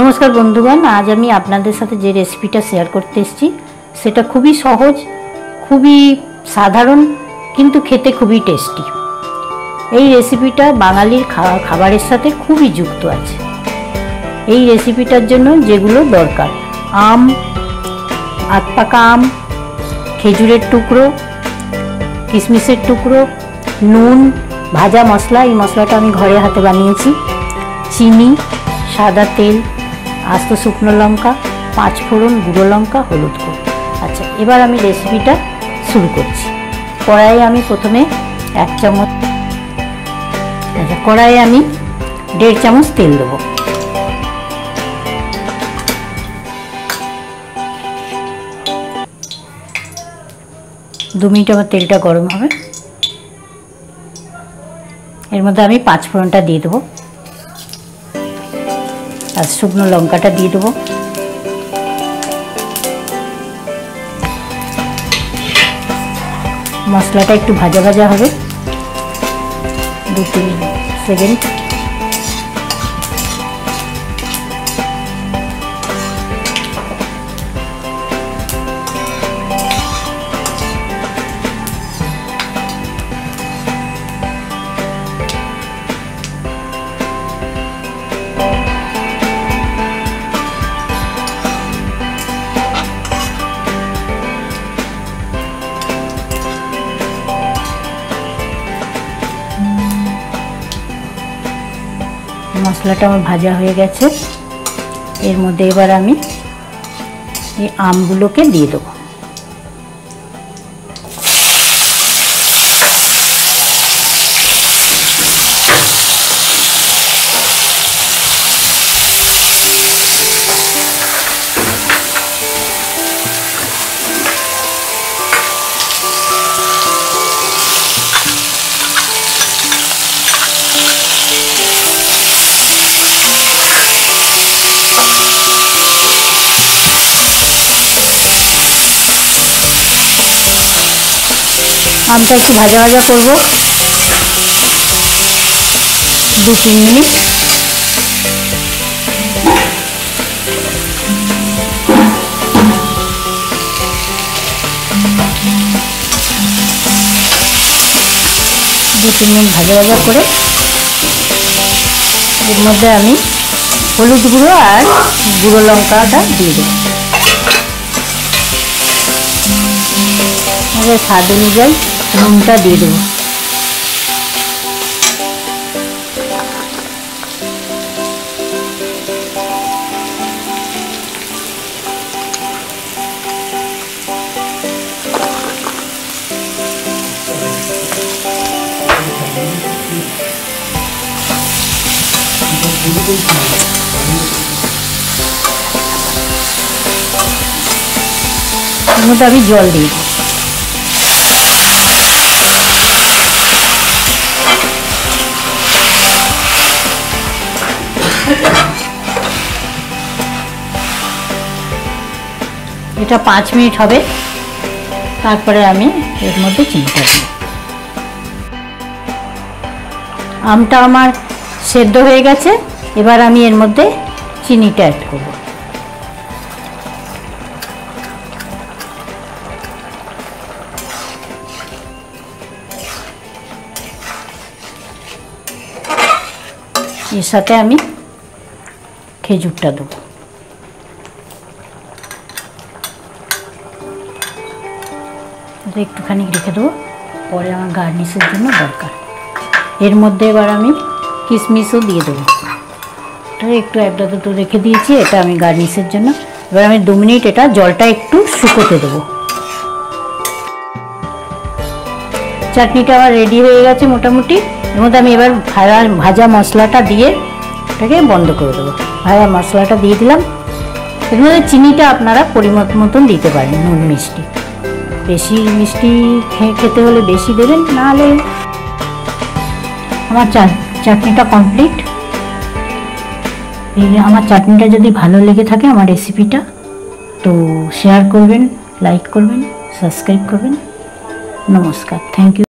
নমস্কার বন্ধুগণ, আজ আমি আপনাদের সাথে যে রেসিপিটা শেয়ার করতে এসেছি, সেটা খুবই সহজ, খুবই সাধারণ, কিন্তু খেতে খুবই টেস্টি এই রেসিপিটা বাঙালির খাবারের সাথে খুবই যুক্ত আছে। এই রেসিপিটার জন্য যেগুলো দরকার, আম আধ পাকা আম, খেজুরের টুকরো কিশমিশের টুকরো, নুন, ভাজা মশলা, এই মশলাটা আমি ঘরে হাতে বানিয়েছি। চিনি, সাদা তেল আস্ত শুকনো লঙ্কা, পাঁচ ফোড়ন গুঁড়ো লঙ্কা, হলুদ গুঁড়ো। আচ্ছা এবার আমি রেসিপিটা শুরু করছি। কড়াইয়ে আমি প্রথমে এক চামচ আচ্ছা কড়াইয়ে আমি দেড় চামচ তেল দেবো। দু মিনিট আমার তেলটা গরম হবে। এর মধ্যে আমি পাঁচ ফোড়নটা দিয়ে দেবো। আর শুকনো লঙ্কাটা দিয়ে দেবো। মশলাটা একটু ভাজা ভাজা হবে। দু তিন সেকেন্ড। মশলাটা আমার ভাজা হয়ে গেছে। এর মধ্যে এবার আমি এই আমগুলোকে দিয়ে দেবো। আমটা একটু ভাজা ভাজা করব। দু, তিন মিনিট। দু, তিন মিনিট ভাজা ভাজা করে এর মধ্যে আমি হলুদ গুঁড়ো আর গুঁড়ো লঙ্কাটা দিয়ে দেবো। স্বাদ অনুযায়ী নুনটা দিয়ে দেবো। মধ্যে আমি জল দিই এটা পাঁচ মিনিট হবে। তারপরে আমি এর মধ্যে চিনিটা দিই আমটা আমার সেদ্ধ হয়ে গেছে। এবার আমি এর মধ্যে চিনিটা অ্যাড করব। এর সাথে আমি খেজুরটা দেবো। একটুখানি রেখে দেবো। পরে আমার গার্নিশের জন্য দরকার। এর মধ্যে এবার আমি কিশমিশও দিয়ে দেবো। একটু একটা দুটো রেখে দিয়েছি, এটা আমি গার্নিশের জন্য। এবার আমি দু মিনিট এটা জলটা একটু শুকোতে দেবো। চাটনিটা আমার রেডি হয়ে গেছে মোটামুটি। এর মধ্যে আমি এবার ভাজা মশলাটা দিয়ে এটাকে বন্ধ করে দেবো। ভাজা মশলাটা দিয়ে দিলাম। এর মধ্যে চিনিটা আপনারা পরিমত মতন দিতে পারেন, নুন, মিষ্টি। বেশি মিষ্টি খেতে হলে বেশি দেবেন নাহলে আমার চাটনিটা কমপ্লিট এই আমার চাটনিটা যদি ভালো লেগে থাকে, আমার রেসিপিটা তো শেয়ার করবেন লাইক করবেন সাবস্ক্রাইব করবেন। নমস্কার থ্যাংক ইউ